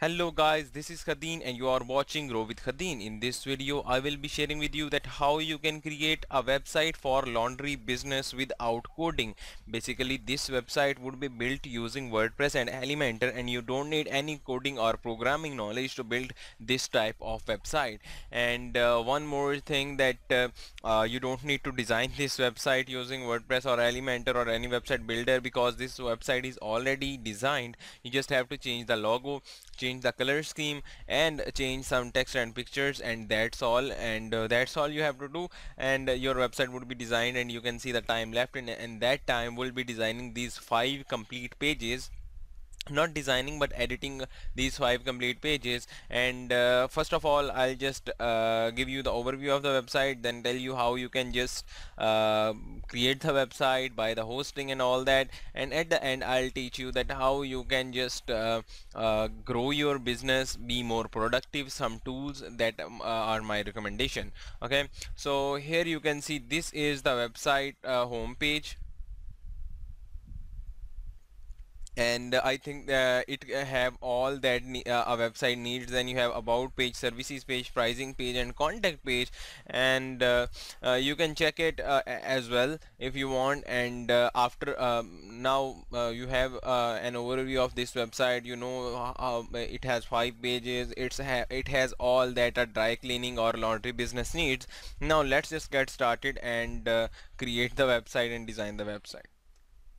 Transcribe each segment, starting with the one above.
Hello guys, this is Khadin and you are watching Grow with Khadin. In this video, I will be sharing with you that how you can create a website for laundry business without coding. Basically, this website would be built using WordPress and Elementor and you don't need any coding or programming knowledge to build this type of website. And uh, one more thing that uh, uh, you don't need to design this website using WordPress or Elementor or any website builder because this website is already designed. You just have to change the logo, change the color scheme and change some text and pictures and that's all. And uh, that's all you have to do. And uh, your website would be designed and you can see the time left and, and that time we'll be designing these five complete pages not designing but editing these five complete pages. And uh, first of all I'll just uh, give you the overview of the website then tell you how you can just uh, create the website buy the hosting and all that. And at the end I'll teach you that how you can just uh, uh, grow your business be more productive some tools that um, uh, are my recommendation. Okay? So here you can see this is the website home page and uh, I think uh, it uh, have all that uh, a website needs then you have about page services page pricing page and contact page. And uh, uh, you can check it as well if you want. And after um, now you have an overview of this website. You know it has five pages. It's ha it has all that a dry cleaning or laundry business needs. Now let's just get started and create the website and design the website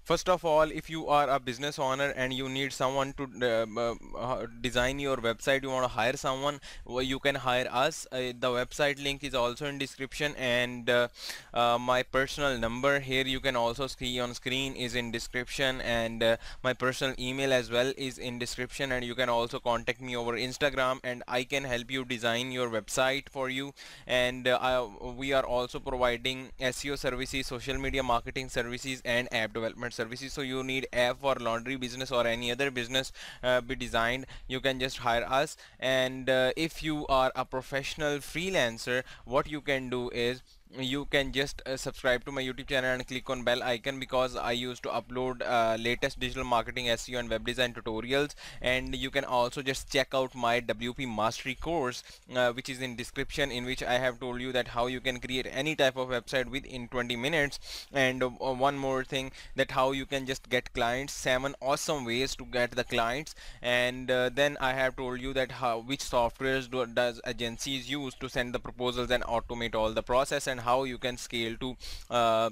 First of all, if you are a business owner and you need someone to uh, uh, design your website, you want to hire someone, you can hire us. Uh, the website link is also in description and uh, uh, my personal number here you can also see on screen is in description and uh, my personal email as well is in description and you can also contact me over Instagram and I can help you design your website for you and I, we are also providing SEO services, social media marketing services and app development services so you need app for laundry business or any other business uh, be designed you can just hire us. And uh, if you are a professional freelancer what you can do is you can just uh, subscribe to my youtube channel and click on bell icon because I used to upload uh, latest digital marketing SEO and web design tutorials. And you can also just check out my WP mastery course uh, which is in description in which I have told you that how you can create any type of website within 20 minutes. And uh, one more thing that how you can just get clients seven awesome ways to get the clients. And uh, then I have told you that how which softwares do, does agencies use to send the proposals and automate all the process and and how you can scale to uh,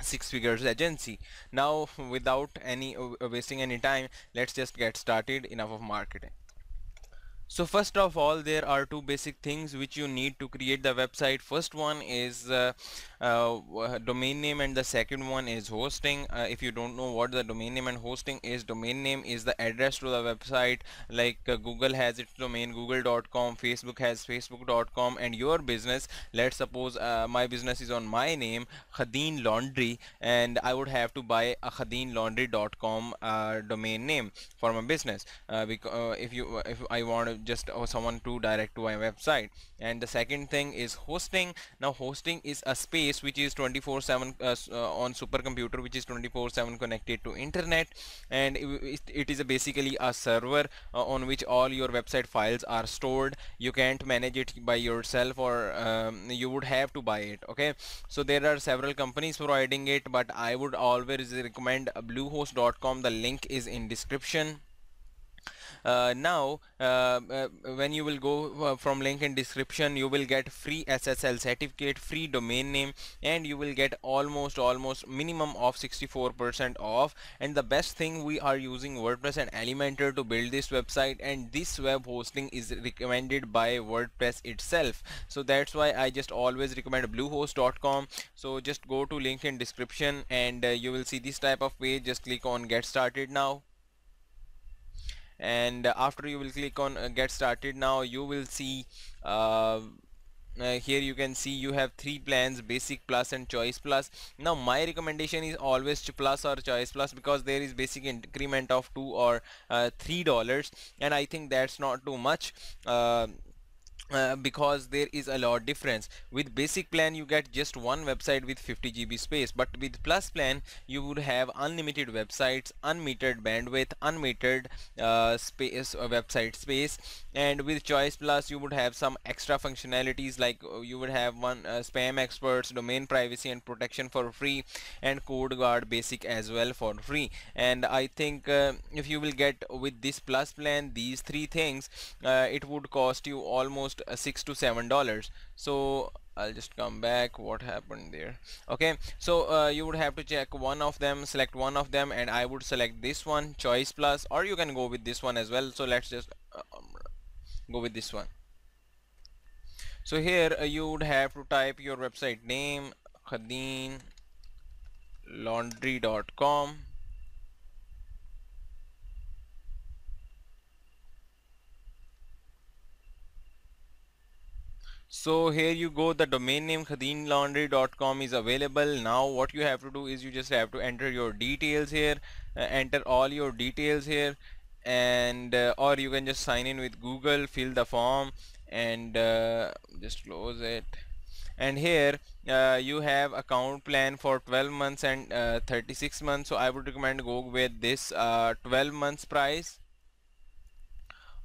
six figures agency. Now without any uh, wasting any time let's just get started. Enough of marketing so first of all there are two basic things which you need to create the website. First one is uh, uh, domain name and the second one is hosting. Uh, if you don't know what the domain name and hosting is domain name is the address to the website. Like uh, Google has its domain google.com Facebook has facebook.com and your business let's suppose uh, my business is on my name Khadin Laundry and I would have to buy a khadinlaundry.com uh, domain name for my business. Because if you if I want to just or someone to direct to my website. And the second thing is hosting. Now hosting is a space which is 24 7 uh, uh, on supercomputer which is 24 7 connected to internet. And it, it is a basically a server uh, on which all your website files are stored. You can't manage it by yourself or um, you would have to buy it okay? So there are several companies providing it but I would always recommend bluehost.com the link is in description now uh, uh, when you will go from link in description you will get free SSL certificate free domain name and you will get almost almost minimum of 64% off. And the best thing we are using WordPress and Elementor to build this website and this web hosting is recommended by WordPress itself. So that's why I just always recommend bluehost.com so just go to link in description and uh, you will see this type of page. Just click on get started now and after you will click on uh, get started now you will see uh, uh, here you can see you have three plans basic plus and choice plus. Now my recommendation is always plus or choice plus because there is basic increment of two or uh, three dollars. And I think that's not too much. Uh, uh, because there is a lot difference. With basic plan you get just one website with 50 GB space but with plus plan you would have unlimited websites unmetered bandwidth unmetered uh, space uh, website space. And with choice plus you would have some extra functionalities like uh, you would have one uh, spam experts domain privacy and protection for free and CodeGuard basic as well for free. And I think if you will get with this plus plan these three things it would cost you almost uh, six to seven dollars. So I'll just come back. What happened there? Okay so uh, you would have to check one of them select one of them and I would select this one choice plus or you can go with this one as well. So let's just um, go with this one. So here uh, you would have to type your website name khadinlaundry.com so here you go. The domain name khadinlaundry.com is available. Now what you have to do is you just have to enter your details here uh, enter all your details here and uh, or you can just sign in with Google fill the form and uh, just close it. And here uh, you have account plan for 12 months and uh, 36 months. So I would recommend go with this uh, 12 months price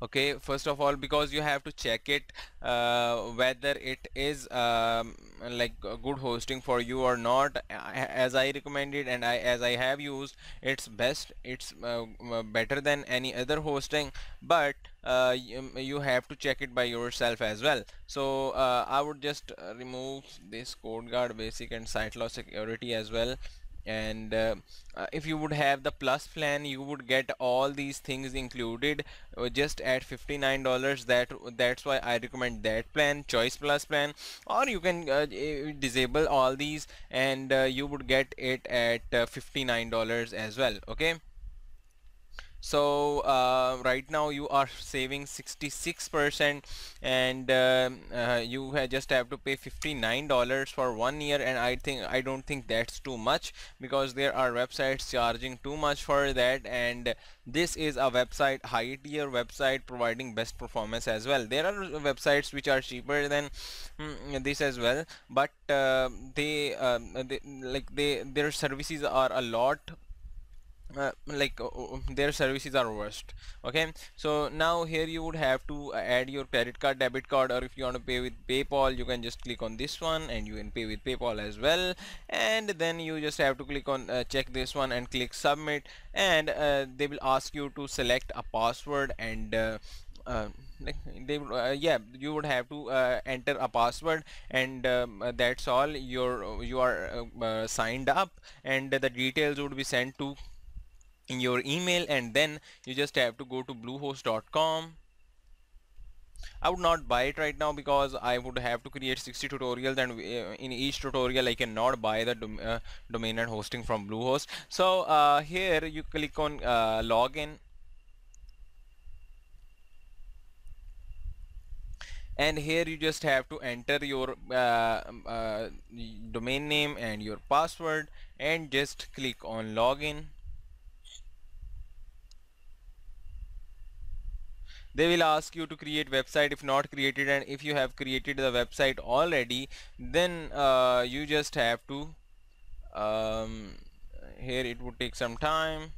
okay first of all because you have to check it uh, whether it is um, like good hosting for you or not. As I recommended and I as I have used it's best it's uh, better than any other hosting. But uh, you, you, have to check it by yourself as well. So uh, I would just remove this CodeGuard basic and SiteLock security as well and uh, uh, if you would have the plus plan you would get all these things included uh, just at $59 that that's why I recommend that plan choice plus plan. Or you can uh, disable all these and uh, you would get it at uh, $59 as well okay so uh, right now you are saving 66% and uh, uh, you just have to pay $59 for one year and I think I don't think that's too much because there are websites charging too much for that and this is a website high tier website providing best performance as well. There are websites which are cheaper than mm, this as well but uh, they, um, they like they their services are a lot uh, like uh, uh, their services are worst okay? So now here you would have to add your credit card debit card or if you want to pay with paypal you can just click on this one and you can pay with paypal as well. And then you just have to click on uh, check this one and click submit. And uh, they will ask you to select a password and uh, they uh, yeah you would have to uh, enter a password and um, that's all. Your you are uh, signed up and the details would be sent to in your email and then you just have to go to bluehost.com I would not buy it right now because I would have to create 60 tutorials and uh, in each tutorial I cannot buy the dom uh, domain and hosting from Bluehost. So uh, here you click on uh, login. And here you just have to enter your uh, uh, domain name and your password and just click on login they will ask you to create website. If not created and if you have created the website already then uh, you just have to um, here it would take some time.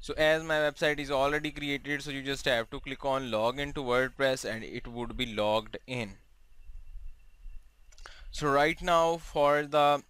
So as my website is already created so you just have to click on login to WordPress and it would be logged in. So right now for the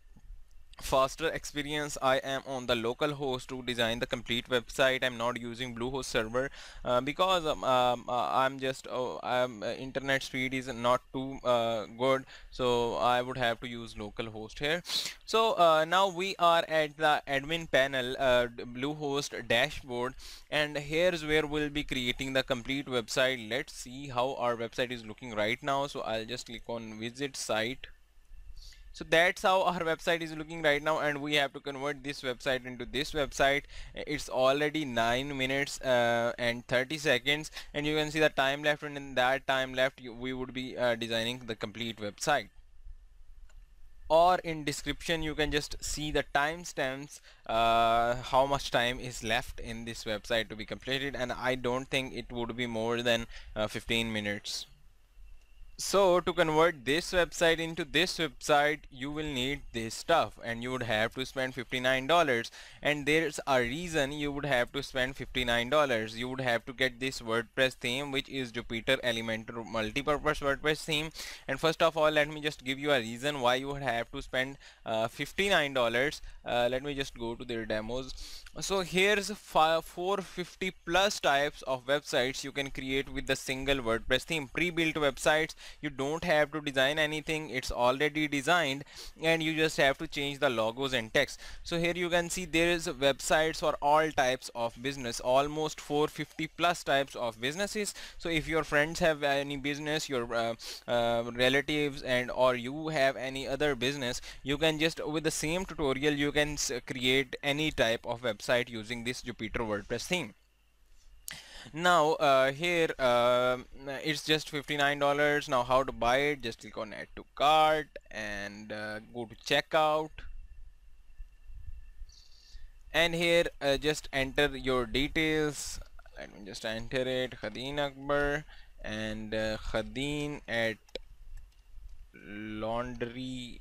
faster experience. I am on the local host to design the complete website. I'm not using Bluehost server uh, because um, um, uh, I'm just oh, I'm, uh, internet speed is not too uh, good so I would have to use local host here. So uh, now we are at the admin panel Bluehost dashboard and here's where we'll be creating the complete website. Let's see how our website is looking right now. So I'll just click on visit site so that's how our website is looking right now and we have to convert this website into this website. It's already 9 minutes uh, and 30 seconds and you can see the time left and in that time left you, we would be uh, designing the complete website. Or in description you can just see the timestamps uh, how much time is left in this website to be completed and I don't think it would be more than uh, 15 minutes so to convert this website into this website you will need this stuff and you would have to spend $59 and there's a reason you would have to spend $59 you would have to get this WordPress theme which is Jupiter Elementor multi-purpose WordPress theme. And first of all let me just give you a reason why you would have to spend uh, $59 uh, let me just go to their demos. So here's 450 plus types of websites you can create with the single WordPress theme. Pre-built websites you don't have to design anything it's already designed and you just have to change the logos and text. So here you can see there is websites for all types of business almost 450 plus types of businesses. So if your friends have any business your uh, uh, relatives and or you have any other business you can just with the same tutorial you can create any type of website using this Jupiter WordPress theme now uh, here uh, it's just $59 now how to buy it? Just click on add to cart and uh, go to checkout. And here uh, just enter your details. Let me just enter it. Khadin Akbar and uh, Khadin at laundry.com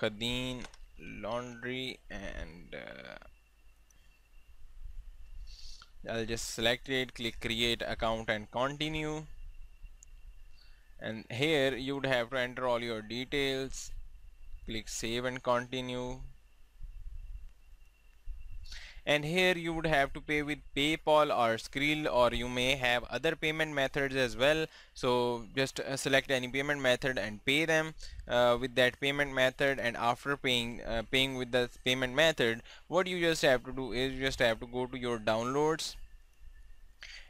Khadin laundry and uh, I'll just select it click create account and continue. And here you would have to enter all your details. Click save and continue and here you would have to pay with PayPal or Skrill or you may have other payment methods as well. So just uh, select any payment method and pay them uh, with that payment method. And after paying uh, paying with the payment method what you just have to do is you just have to go to your downloads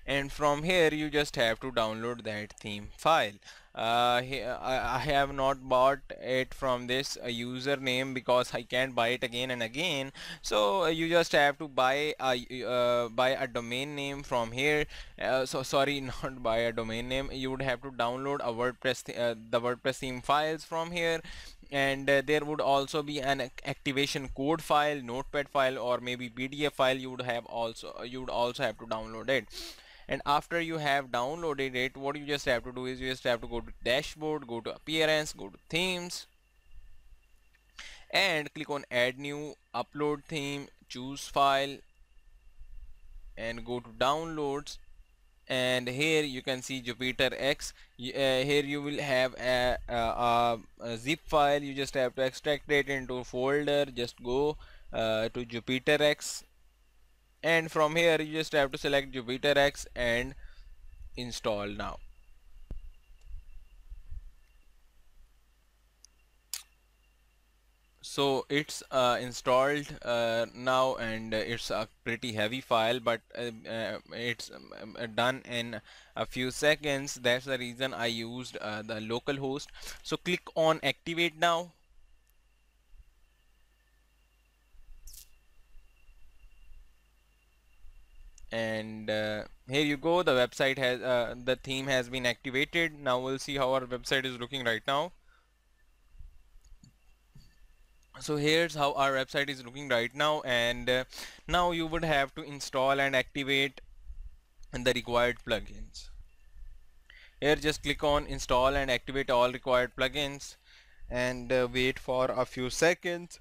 and from here you just have to download that theme file. Uh, I have not bought it from this uh, username because I can't buy it again and again. So uh, you just have to buy a uh, buy a domain name from here. Uh, so sorry not buy a domain name. You would have to download a WordPress uh, the WordPress theme files from here. And uh, there would also be an activation code file notepad file or maybe pdf file you would have also you would also have to download it and after you have downloaded it what you just have to do is you just have to go to dashboard go to appearance go to themes and click on add new upload theme choose file and go to downloads. And here you can see Jupiter X. Uh, here you will have a, a, a, zip file. You just have to extract it into folder. Just go uh, to Jupiter X and from here you just have to select Jupiter X and install now. So it's uh, installed uh, now and uh, it's a pretty heavy file but uh, uh, it's um, uh, done in a few seconds. That's the reason I used the local host so click on activate now and uh, here you go the website has uh, the theme has been activated. Now we'll see how our website is looking right now. So here's how our website is looking right now. And uh, now you would have to install and activate the required plugins. Here just click on install and activate all required plugins. And uh, wait for a few seconds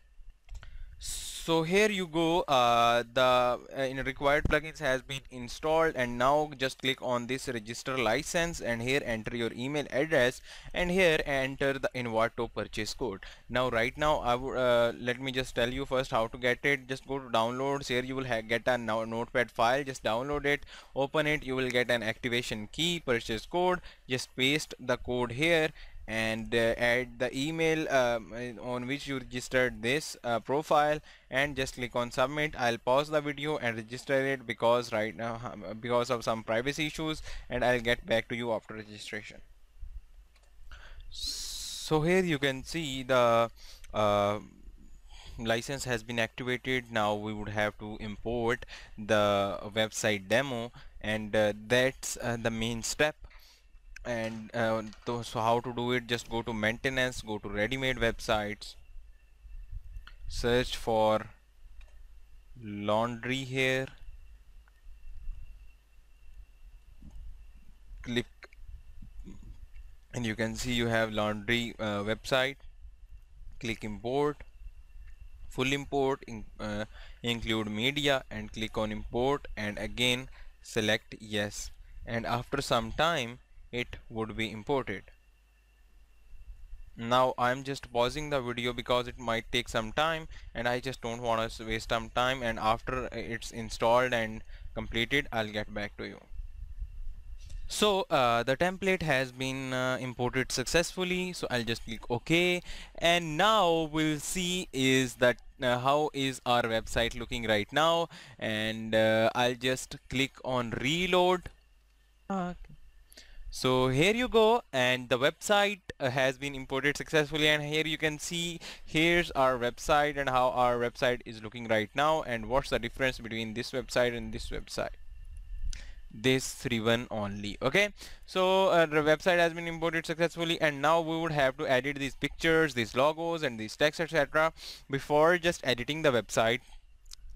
so here you go uh, the uh, required plugins has been installed and now just click on this register license and here enter your email address and here enter the Envato purchase code. Now right now I would uh, let me just tell you first how to get it. Just go to downloads. Here you will get a now notepad file. Just download it open it. You will get an activation key purchase code. Just paste the code here and uh, add the email um, on which you registered this uh, profile and just click on submit. I'll pause the video and register it because right now um, because of some privacy issues and I'll get back to you after registration. So here you can see the uh, license has been activated. Now we would have to import the website demo and uh, that's uh, the main step and uh, so how to do it? Just go to maintenance go to ready-made websites search for laundry here Click, and you can see you have laundry uh, website click import full import in, uh, include media and click on import and again select yes. And after some time it would be imported. Now I'm just pausing the video because it might take some time and I just don't want to waste some time and after it's installed and completed I'll get back to you. So uh, the template has been uh, imported successfully so I'll just click OK. And now we'll see is that uh, how is our website looking right now. And uh, I'll just click on reload. Okay. So here you go and the website uh, has been imported successfully and here you can see here's our website and how our website is looking right now and what's the difference between this website and this website. This three one only okay? So uh, the website has been imported successfully and now we would have to edit these pictures these logos and these text etc before just editing the website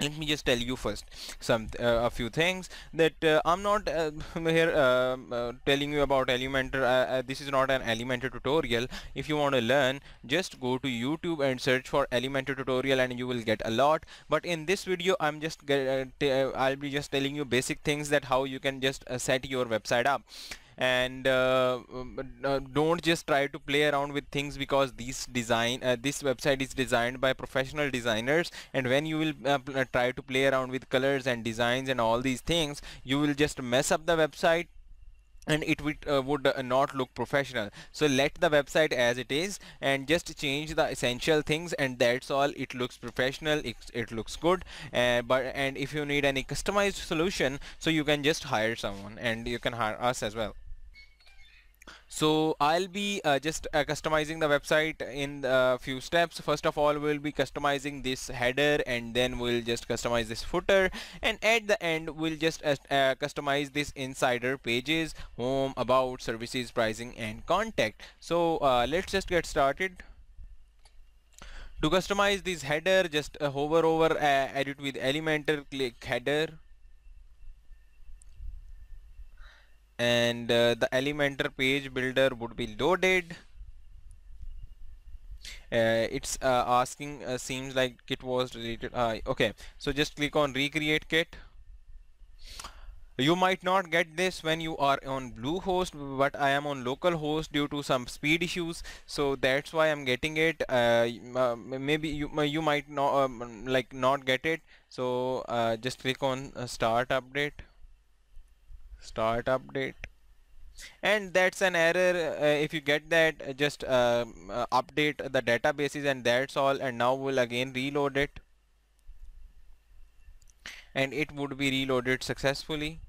let me just tell you first some uh, a few things that uh, I'm not uh, here um, uh, telling you about Elementor uh, uh, this is not an Elementor tutorial. If you want to learn just go to YouTube and search for Elementor tutorial and you will get a lot. But in this video I'm just I'll be just telling you basic things that how you can just set your website up and uh, uh, don't just try to play around with things because these design uh, this website is designed by professional designers. And when you will uh, try to play around with colors and designs and all these things you will just mess up the website and it would, uh, would uh, not look professional. So let the website as it is and just change the essential things and that's all. It looks professional it, it looks good uh, but and if you need any customized solution so you can just hire someone and you can hire us as well so I'll be uh, just uh, customizing the website in a few steps. First of all we'll be customizing this header and then we'll just customize this footer. And at the end we'll just uh, uh customize this insider pages home about services pricing and contact. So uh, let's just get started. To customize this header just uh, hover over edit with Elementor click header and uh, the Elementor page builder would be loaded. Uh, it's uh, asking uh, seems like it was deleted. Uh, okay. So just click on recreate kit. You might not get this when you are on Bluehost but I am on localhost due to some speed issues. So that's why I'm getting it. Uh, uh, maybe you you might not um, like not get it. So just click on start update start update. And that's an error uh, if you get that just uh, uh, update the databases and that's all and now we'll again reload it. And it would be reloaded successfully.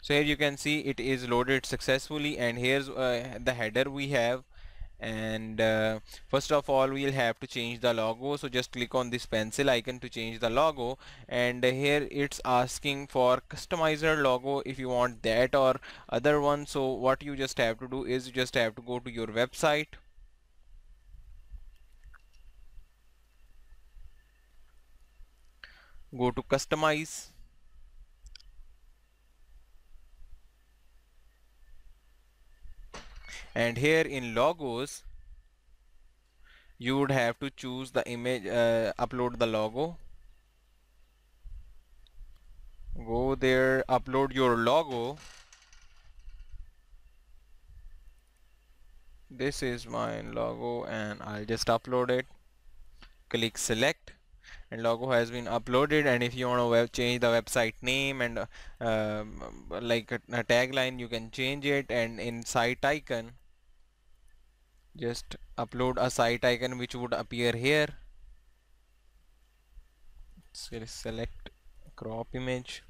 So here you can see it is loaded successfully and here's uh, the header we have and uh, first of all we'll have to change the logo. So just click on this pencil icon to change the logo. And here it's asking for customizer logo if you want that or other one. So what you just have to do is you just have to go to your website. Go to customize and here in logos you would have to choose the image uh, upload the logo. Go there upload your logo. This is my logo and I'll just upload it. Click select and logo has been uploaded. And if you want to change the website name and uh, like a, a tagline you can change it. And in site icon just upload a site icon which would appear here. Select crop image.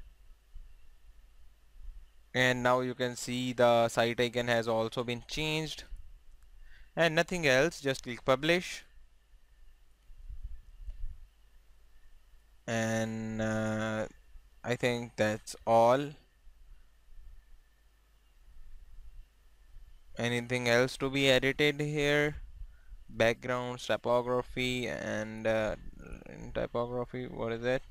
And now you can see the site icon has also been changed. And nothing else just click publish. And uh, I think that's all anything else to be edited here? Backgrounds typography and uh, typography what is it?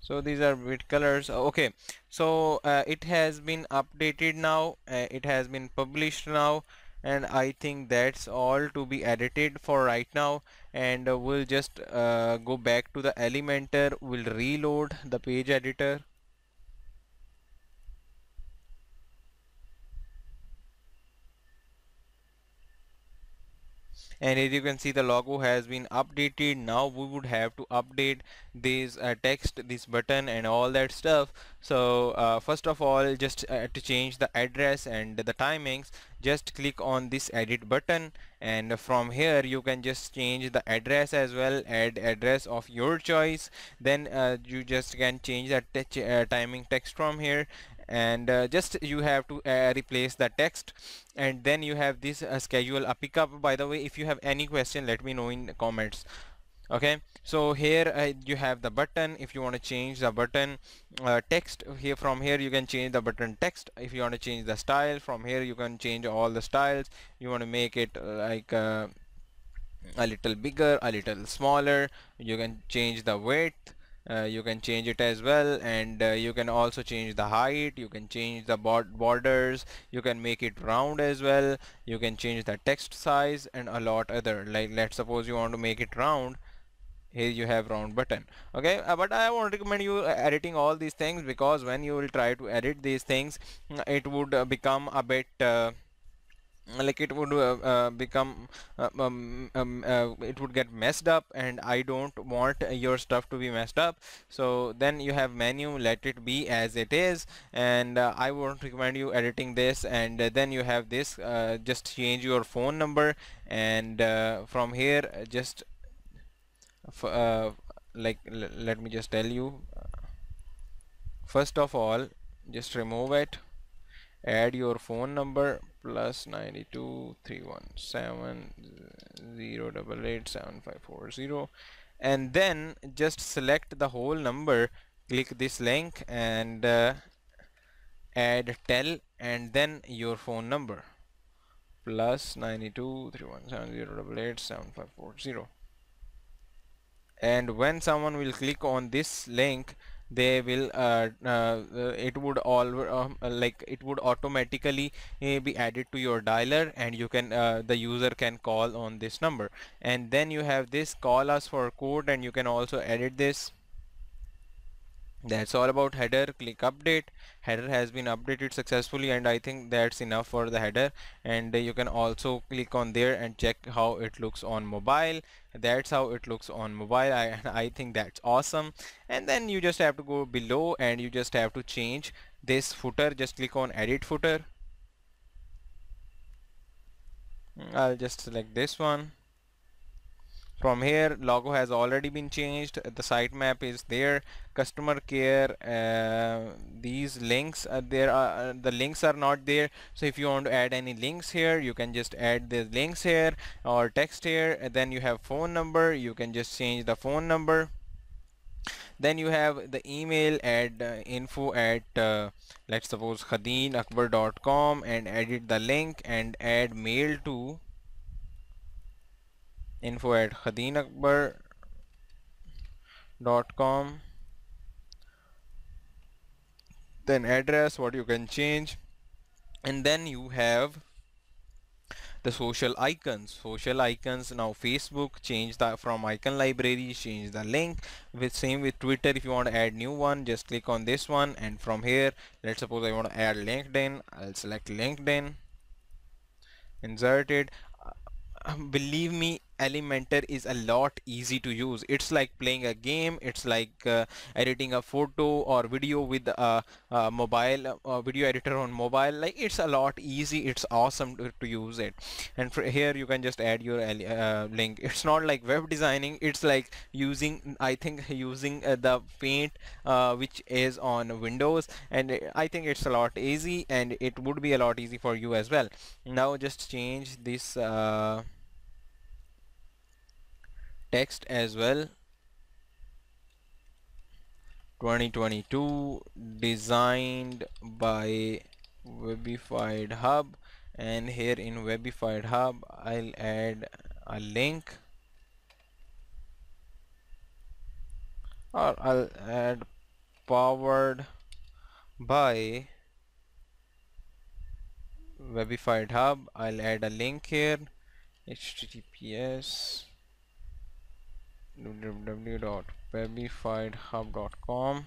So these are bit colors. Okay. So uh, it has been updated now uh, it has been published now and I think that's all to be edited for right now. And uh, we'll just uh, go back to the Elementor. We'll reload the page editor and as you can see the logo has been updated. Now we would have to update this uh, text this button and all that stuff. So uh, first of all just uh, to change the address and the timings just click on this edit button. And from here you can just change the address as well. Add address of your choice. Then uh, you just can change the uh, timing text from here and uh, just you have to uh, replace the text. And then you have this uh, schedule a pickup. By the way if you have any question let me know in the comments. Okay? So here uh, you have the button. If you want to change the button uh, text here from here you can change the button text. If you want to change the style from here you can change all the styles. You want to make it uh, like a little bigger a little smaller. You can change the width uh, you can change it as well and uh, you can also change the height you can change the borders you can make it round as well you can change the text size and a lot other like let's suppose you want to make it round here you have round button okay? Uh, but I won't recommend you uh, editing all these things because when you will try to edit these things it would uh, become a bit like it would uh, uh, become uh, um, um, uh, it would get messed up and I don't want your stuff to be messed up. So then you have menu let it be as it is and I won't recommend you editing this and then you have this just change your phone number and from here just like let me just tell you first of all just remove it add your phone number plus 92 317 and then just select the whole number click this link and uh, add tel and then your phone number. Plus 92 317 and when someone will click on this link they will uh, uh, it would all um, like it would automatically uh, be added to your dialer and you can uh, the user can call on this number. And then you have this call us for code and you can also edit this that's all about header click update. Header has been updated successfully and I think that's enough for the header. And you can also click on there and check how it looks on mobile. That's how it looks on mobile. I, I think that's awesome. And then you just have to go below and you just have to change this footer. Just click on edit footer. Mm, I'll just select this one from here logo has already been changed. The sitemap is there. Customer care uh, these links are there are uh, the links are not there. So if you want to add any links here you can just add the links here or text here. And then you have phone number. You can just change the phone number. Then you have the email at uh, info at uh, let's suppose khadinakbar.com and edit the link and add mail to info at khadinakbar.com then address what you can change. And then you have the social icons. Social icons now facebook change that from icon library change the link. With same with twitter if you want to add new one just click on this one. And from here let's suppose i want to add linkedin. I'll select linkedin. Insert it. Uh, believe me Elementor is a lot easy to use. It's like playing a game. It's like uh, editing a photo or video with a, a mobile uh, video editor on mobile. Like it's a lot easy. It's awesome to, to use it. And here you can just add your uh, link. It's not like web designing. It's like using I think using uh, the paint uh, which is on Windows. And I think it's a lot easy and it would be a lot easy for you as well. Now just change this uh, text as well. 2022 designed by webified hub. And here in webified hub I'll add a link. Or I'll add powered by Webified Hub. I'll add a link here. Https www.webifiedhub.com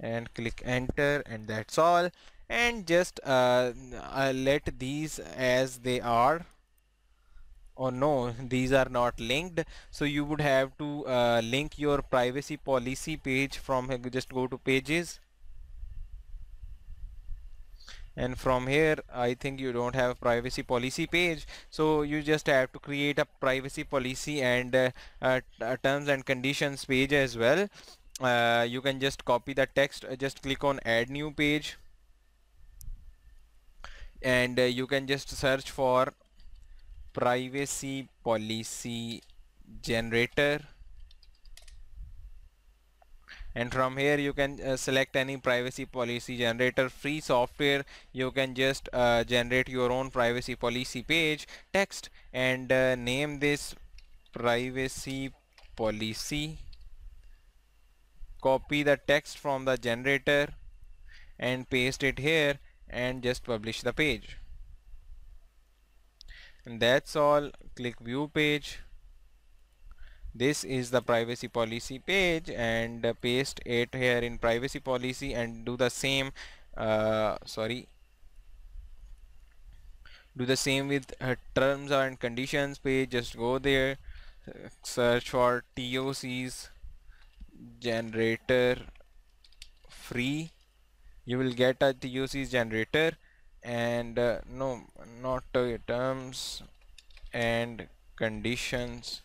and click enter and that's all. And just uh, uh, let these as they are. Or no these are not linked. So you would have to uh, link your privacy policy page from just go to pages and from here I think you don't have privacy policy page. So you just have to create a privacy policy and uh, uh, terms and conditions page as well. Uh, you can just copy the text. Uh, just click on add new page. And uh, you can just search for privacy policy generator and from here you can uh, select any privacy policy generator. Free software you can just uh, generate your own privacy policy page text and uh, name this privacy policy. Copy the text from the generator and paste it here and just publish the page. And that's all. Click view page this is the privacy policy page and paste it here in privacy policy and do the same uh, sorry do the same with uh, terms and conditions page. Just go there search for TOCs generator free. You will get a TOCs generator and uh, no not uh, terms and conditions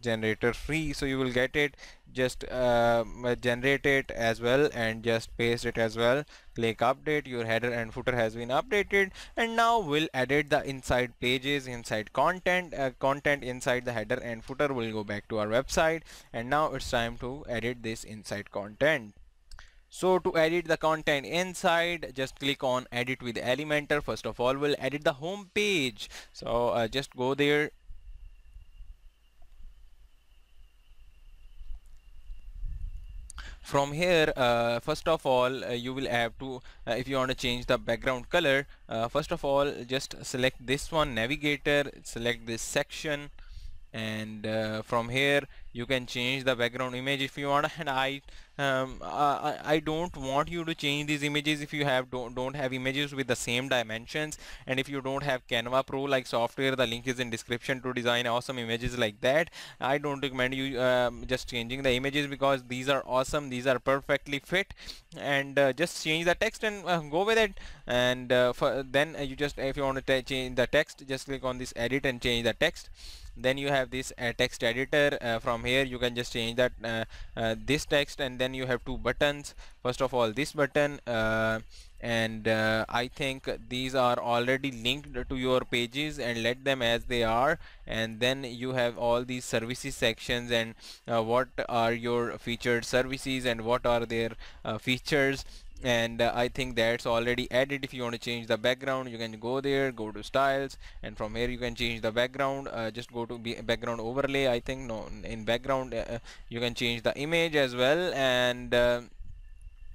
generator free so you will get it just uh, generate it as well and just paste it as well. Click update your header and footer has been updated. And now we'll edit the inside pages inside content uh, content inside the header and footer will go back to our website. And now it's time to edit this inside content. So to edit the content inside just click on edit with elementor. First of all we'll edit the home page. So uh, just go there from here uh, first of all uh, you will have to uh, if you want to change the background color uh, first of all just select this one navigator select this section and uh, from here you can change the background image if you want and I um, I, I don't want you to change these images if you have don't, don't have images with the same dimensions. And if you don't have Canva Pro like software the link is in description to design awesome images like that. I don't recommend you um, just changing the images because these are awesome these are perfectly fit. And uh, just change the text and uh, go with it. And uh, for then you just if you want to change the text just click on this edit and change the text then you have this uh, text editor uh, from here you can just change that uh, uh this text and then you have two buttons. First of all this button uh, and uh, I think these are already linked to your pages and let them as they are. And then you have all these services sections and what are your featured services and what are their features and uh, I think that's already added. If you want to change the background you can go there go to styles and from here you can change the background uh, just go to background overlay I think. No in background uh, you can change the image as well. And uh,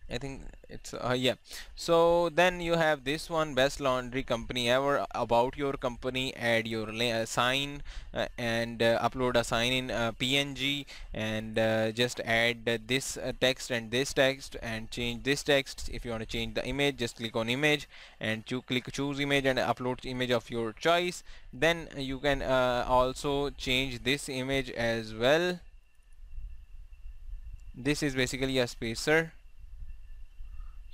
I think it's uh, yeah. So then you have this one best laundry company ever about your company add your uh, sign uh, and uh, upload a sign in uh, PNG and uh, just add this text and this text and change this text. If you want to change the image just click on image and to click choose image and upload image of your choice. Then you can also change this image as well. This is basically a spacer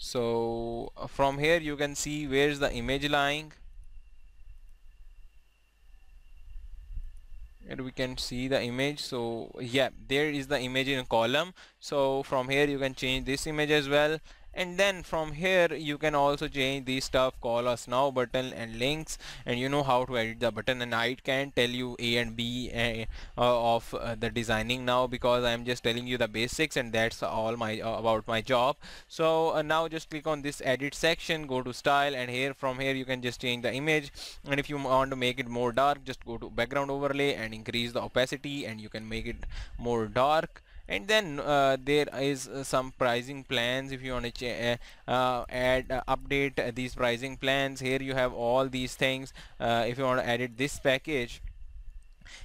so uh, from here you can see where's the image lying. And we can see the image. So yeah there is the image in column. So from here you can change this image as well and then from here you can also change this stuff call us now button and links and you know how to edit the button. And I can tell you A and B uh, uh, of uh, the designing now because I'm just telling you the basics and that's all my uh, about my job. So uh, now just click on this edit section go to style and here from here you can just change the image. And if you want to make it more dark just go to background overlay and increase the opacity and you can make it more dark and then uh, there is uh, some pricing plans if you want to uh, uh, add uh, update these pricing plans. Here you have all these things. If you want to edit this package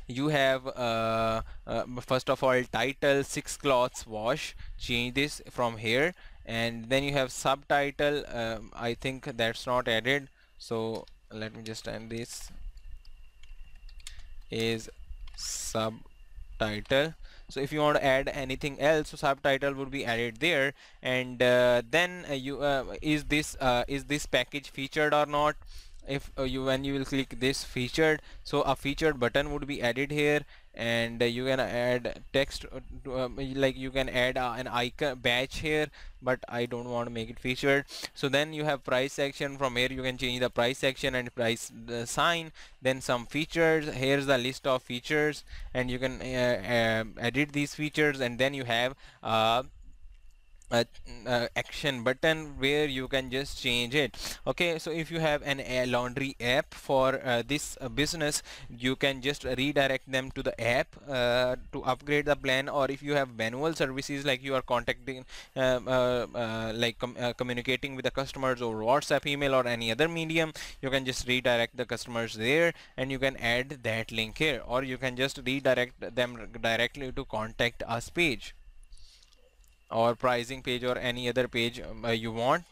you have uh, uh, first of all title six cloths wash change this from here. And then you have subtitle um, I think that's not added. So let me just end this. Is subtitle so if you want to add anything else so subtitle would be added there. And uh, then uh, you uh, is this is this package featured or not if uh, you when you will click this featured so a featured button would be added here and uh, you can add text uh, to, um, like you can add uh, an icon badge here but I don't want to make it featured. So then you have price section. From here you can change the price section and price the sign then some features. Here's the list of features and you can uh, uh, edit these features and then you have a, a, action button where you can just change it. Okay so if you have an laundry app for uh, this uh, business you can just redirect them to the app uh, to upgrade the plan. Or if you have manual services like you are contacting uh, uh, like com uh, communicating with the customers over WhatsApp email or any other medium you can just redirect the customers there and you can add that link here. Or you can just redirect them directly to contact us page or pricing page or any other page um, uh, you want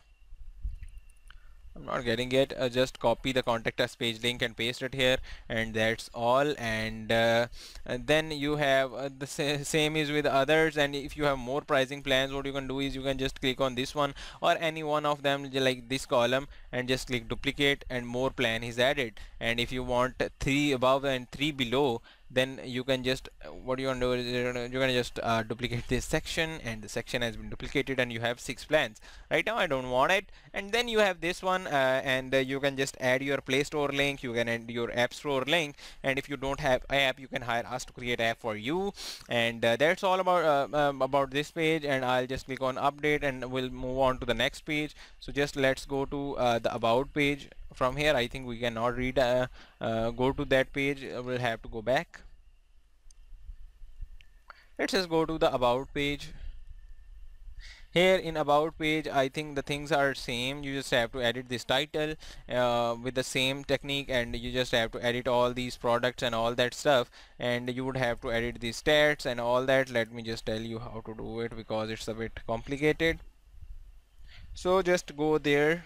I'm not getting it uh, just copy the contact us page link and paste it here and that's all and, uh, and then you have uh, the sa same is with others and if you have more pricing plans what you can do is you can just click on this one or any one of them like this column and just click duplicate and more plan is added and if you want three above and three below then you can just uh, what you want to do is you're gonna, just uh, duplicate this section and the section has been duplicated and you have six plans. Right now I don't want it. And then you have this one uh, and uh, you can just add your play store link you can add your app store link. And if you don't have app you can hire us to create app for you. And uh, that's all about uh, um, about this page. And I'll just click on update and we'll move on to the next page. So just let's go to the about page from here I think we cannot read uh, uh, go to that page. Uh, we'll have to go back. Let's just go to the about page. Here in about page I think the things are same. You just have to edit this title uh, with the same technique and you just have to edit all these products and all that stuff. And you would have to edit these stats and all that. Let me just tell you how to do it because it's a bit complicated. So just go there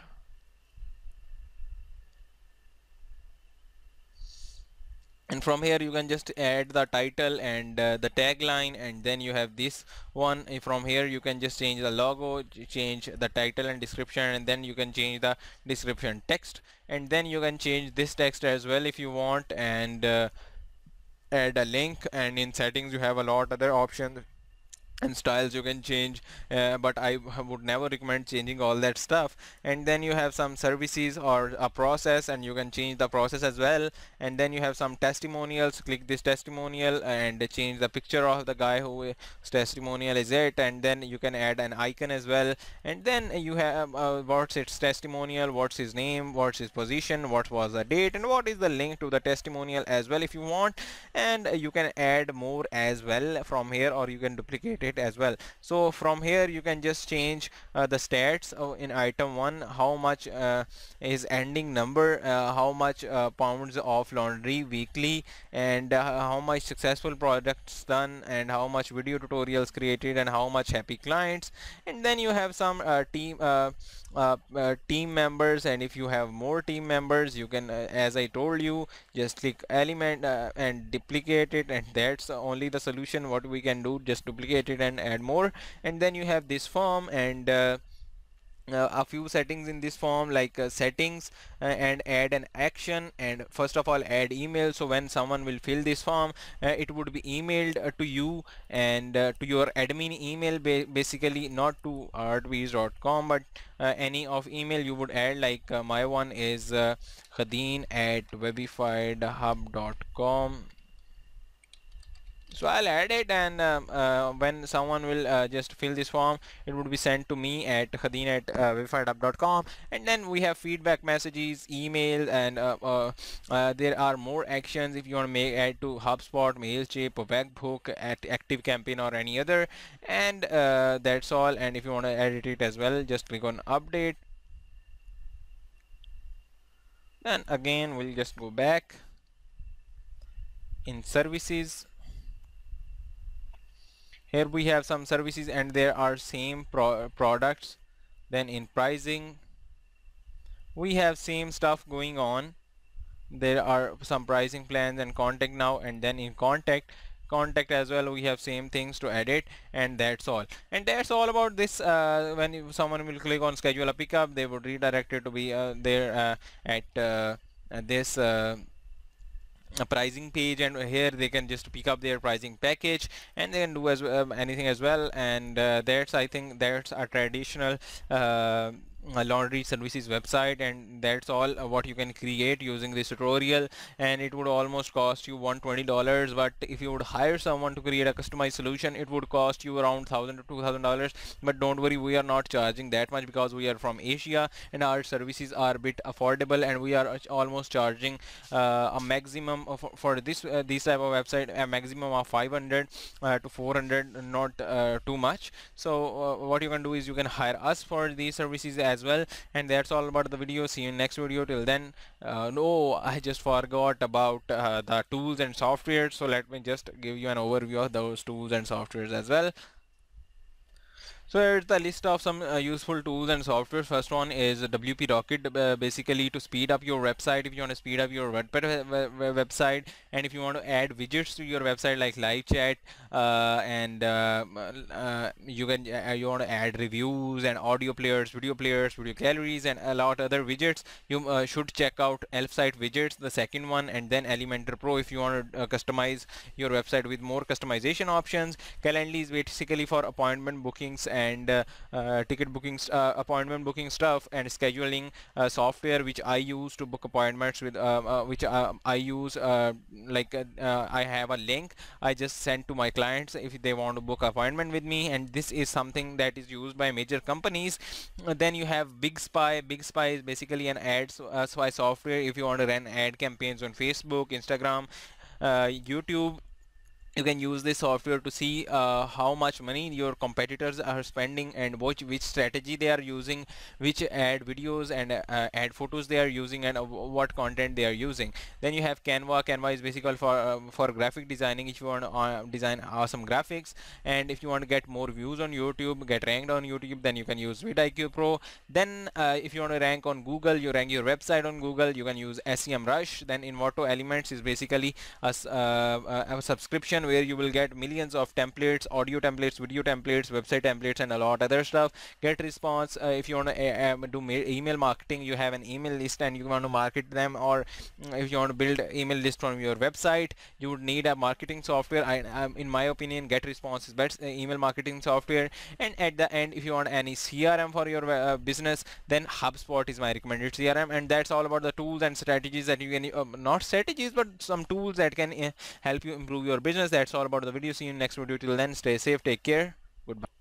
and from here you can just add the title and uh, the tagline and then you have this one. From here you can just change the logo change the title and description and then you can change the description text. And then you can change this text as well if you want and uh, add a link. And in settings you have a lot other options and styles you can change uh, but I would never recommend changing all that stuff. And then you have some services or a process and you can change the process as well. And then you have some testimonials click this testimonial and change the picture of the guy whose testimonial is it. And then you can add an icon as well. And then you have uh, what's its testimonial what's his name what's his position what was the date and what is the link to the testimonial as well if you want. And you can add more as well from here or you can duplicate it it as well. So from here you can just change uh, the stats uh, in item 1 how much uh, is ending number uh, how much uh, pounds of laundry weekly and uh, how much successful products done and how much video tutorials created and how much happy clients. And then you have some team uh, uh, team members and if you have more team members you can uh, as I told you just click element uh, and duplicate it and that's only the solution what we can do just duplicate it and add more. And then you have this form and uh, a few settings in this form like uh, settings uh, and add an action and first of all add email. So when someone will fill this form uh, it would be emailed uh, to you and uh, to your admin email ba basically not to artbees.com but any of email you would add like my one is uh, khadin at webifiedhub.com so I'll add it and um, uh, when someone will uh, just fill this form it would be sent to me at khadin at uh, and then we have feedback messages email and uh, uh, uh, there are more actions if you want to make add to HubSpot MailChimp Webhook at ActiveCampaign or any other. And that's all. And if you want to edit it as well just click on update. Then again we'll just go back. In services here we have some services and there are same pro products then in pricing. We have same stuff going on. There are some pricing plans and contact now and then in contact. Contact as well we have same things to edit and that's all. And that's all about this uh, when someone will click on schedule a pickup they would redirect it to be uh, there uh, at uh, this uh, a pricing page and here they can just pick up their pricing package and they can do as um, anything as well. And uh, that's I think that's a traditional uh, laundry services website and that's all uh, what you can create using this tutorial. And it would almost cost you $120 but if you would hire someone to create a customized solution it would cost you around thousand to two thousand dollars. But don't worry we are not charging that much because we are from Asia and our services are a bit affordable and we are almost charging uh, a maximum of, for this uh, this type of website a maximum of 500 uh, to 400 not uh, too much. So uh, what you can do is you can hire us for these services as well. And that's all about the video. See you in next video. Till then uh, no I just forgot about uh, the tools and software. So let me just give you an overview of those tools and softwares as well so here's the list of some uh, useful tools and software. First one is WP Rocket, uh, basically to speed up your website if you want to speed up your WordPress website and if you want to add widgets to your website like live chat uh, and uh, uh, you can uh, you want to add reviews and audio players, video players, video galleries and a lot other widgets. You should check out Elfsight widgets, the second one, and then Elementor Pro if you want to customize your website with more customization options. Calendly is basically for appointment bookings and and uh, uh, ticket bookings uh, appointment booking stuff and scheduling uh, software which I use to book appointments with um, uh, which uh, I use like I have a link. I just send to my clients if they want to book appointment with me and this is something that is used by major companies. Then you have BigSpy. Big Spy is basically an ad spy software if you want to run ad campaigns on Facebook Instagram uh, YouTube you can use this software to see uh, how much money your competitors are spending and which which strategy they are using which ad videos and uh, ad photos they are using and uh, what content they are using. Then you have canva. Canva is basically for uh, for graphic designing. If you want to uh, design awesome graphics and if you want to get more views on youtube get ranked on youtube then you can use vidIQ pro. Then uh, if you want to rank on google you rank your website on google. You can use semrush then Envato Elements is basically a, a subscription where you will get millions of templates audio templates video templates website templates and a lot other stuff. GetResponse uh, if you want to uh, um, do email marketing you have an email list and you want to market them or mm, if you want to build email list from your website you would need a marketing software. I, um, in my opinion GetResponse is best uh, email marketing software. And at the end if you want any CRM for your uh, business then HubSpot is my recommended CRM and that's all about the tools and strategies that you can um, not strategies but some tools that can uh, help you improve your business that's all about the video. See you in the next video. Till then stay safe take care. Goodbye